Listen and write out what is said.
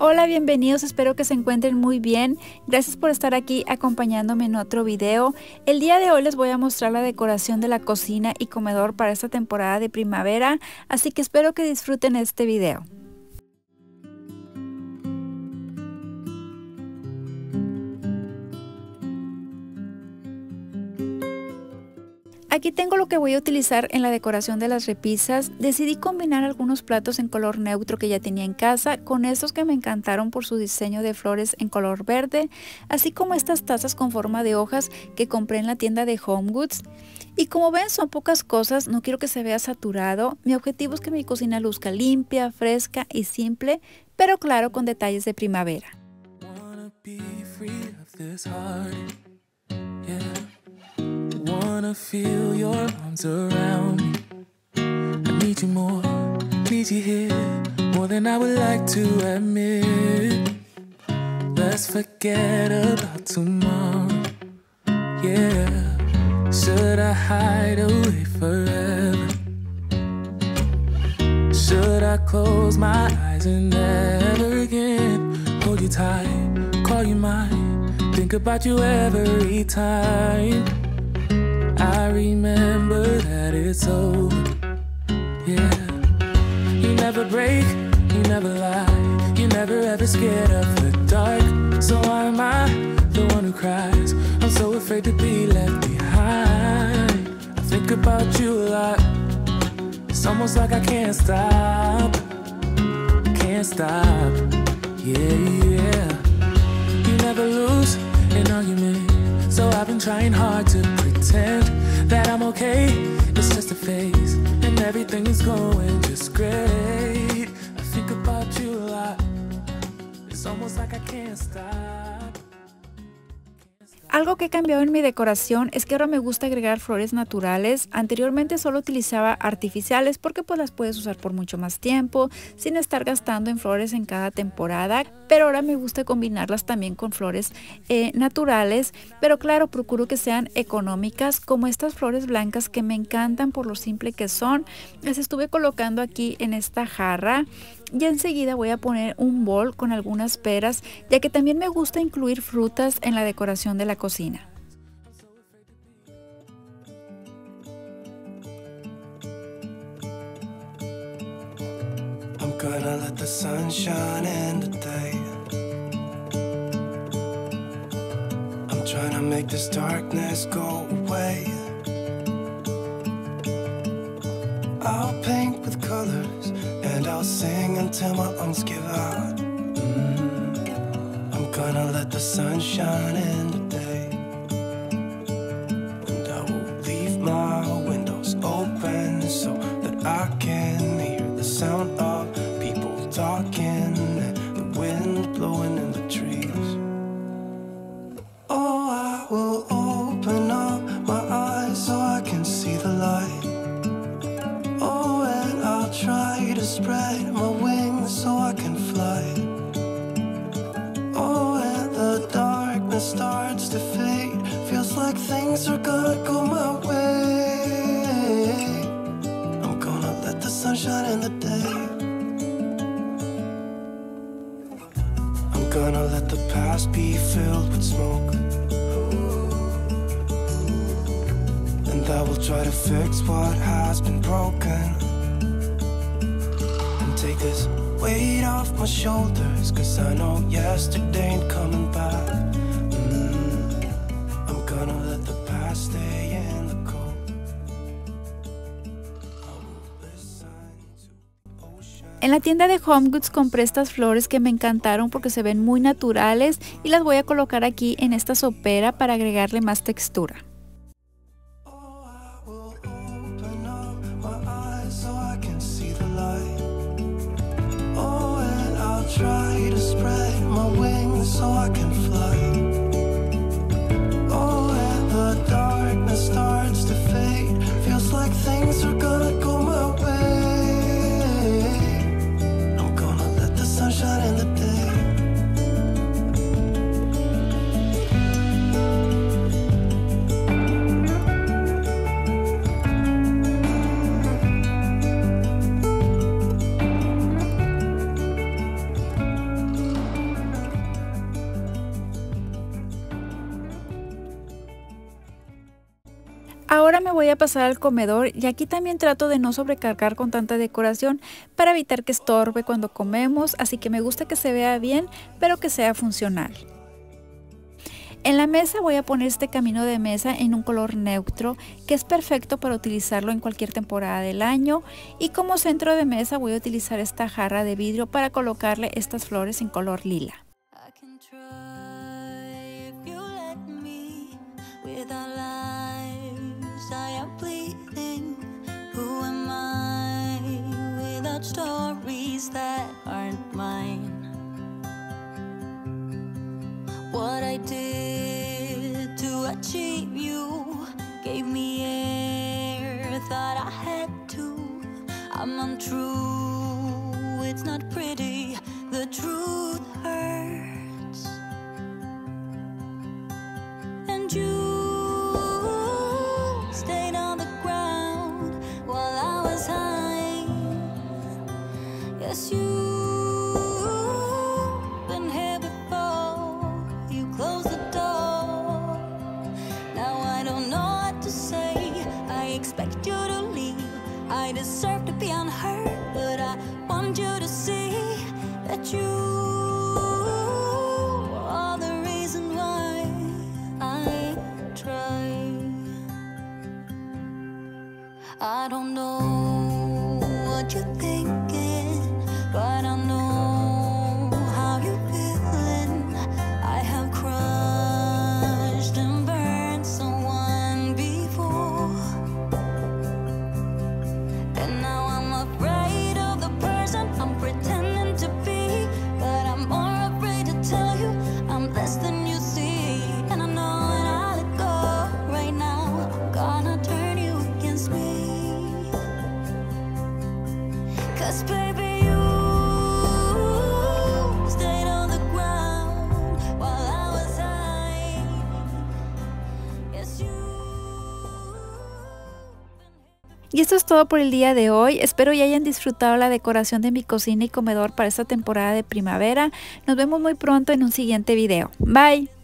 Hola, bienvenidos, espero que se encuentren muy bien. Gracias por estar aquí acompañándome en otro video. El día de hoy les voy a mostrar la decoración de la cocina y comedor para esta temporada de primavera, así que espero que disfruten este video. Aquí tengo lo que voy a utilizar en la decoración de las repisas. Decidí combinar algunos platos en color neutro que ya tenía en casa con estos que me encantaron por su diseño de flores en color verde, así como estas tazas con forma de hojas que compré en la tienda de Home Goods. Y como ven son pocas cosas, no quiero que se vea saturado. Mi objetivo es que mi cocina luzca limpia, fresca y simple, pero claro con detalles de primavera. Wanna feel your arms around me. I need you more, need you here, more than I would like to admit. Let's forget about tomorrow. Yeah, should I hide away forever? Should I close my eyes and never again hold you tight, call you mine, think about you every time? I remember that it's over. Yeah. You never break, you never lie. You never ever scared of the dark. So why am I the one who cries? I'm so afraid to be left behind. I think about you a lot. It's almost like I can't stop. Can't stop. Yeah, yeah. You never lose an argument. So I've been trying hard to pretend that I'm okay. It's just a phase, and everything is going just great. Algo que he cambiado en mi decoración es que ahora me gusta agregar flores naturales. Anteriormente solo utilizaba artificiales porque pues las puedes usar por mucho más tiempo sin estar gastando en flores en cada temporada. Pero ahora me gusta combinarlas también con flores eh, naturales. Pero claro, procuro que sean económicas como estas flores blancas que me encantan por lo simple que son. Las estuve colocando aquí en esta jarra. Y enseguida voy a poner un bol con algunas peras, ya que también me gusta incluir frutas en la decoración de la cocina. Paint with I'll sing until my lungs give out. I'm gonna let the sun shine in things are gonna go my way. I'm gonna let the sun shine in the day. I'm gonna let the past be filled with smoke. And I will try to fix what has been broken. And take this weight off my shoulders. Cause I know yesterday ain't coming back. En la tienda de Home Goods compré estas flores que me encantaron porque se ven muy naturales y las voy a colocar aquí en esta sopera para agregarle más textura. Oh, so I can voy a pasar al comedor y aquí también trato de no sobrecargar con tanta decoración para evitar que estorbe cuando comemos, así que me gusta que se vea bien, pero que sea funcional. En la mesa voy a poner este camino de mesa en un color neutro que es perfecto para utilizarlo en cualquier temporada del año y como centro de mesa voy a utilizar esta jarra de vidrio para colocarle estas flores en color lila. I'm untrue, it's not pretty, the truth hurts. And you stayed on the ground while I was high. Yes, you've Been here before. You closed the door. Now I don't know what to say. I expect you to leave. I deserve I don't know what you think. Y esto es todo por el día de hoy. Espero ya hayan disfrutado la decoración de mi cocina y comedor para esta temporada de primavera. Nos vemos muy pronto en un siguiente video. Bye.